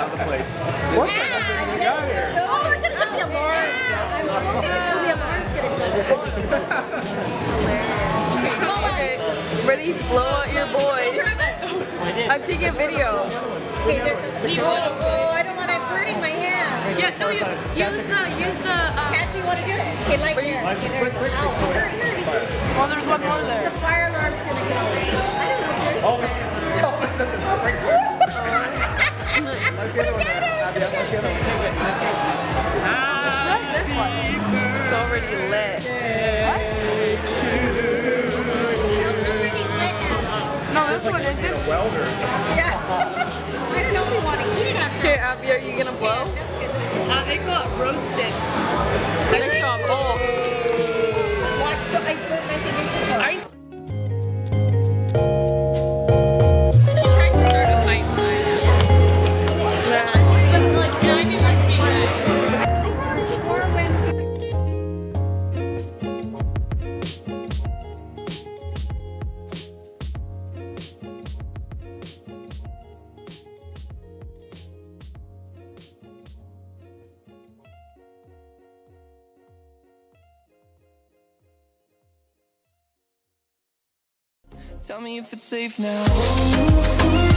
down the plate. What's that thing we got here? Oh, we're gonna get the alarm. I'm hoping the alarm's gonna go. Okay, ready? Blow out your boy. I'm taking a video. Okay, there's this. Oh, oh, I don't want it hurting my hand. Yeah, no, you use the use the. Um, Can't you want to do it? Okay, like here. Okay, there's quick, quick, oh, hurry, hurry. well, there's one more The there. fire alarm's gonna Abby, look at him. Not this one. It's already lit. No, this one isn't. Welder or. Yeah. I don't know if we want to eat it after. Okay, Abby, are you gonna blow? Uh, it got roasted. Tell me if it's safe now.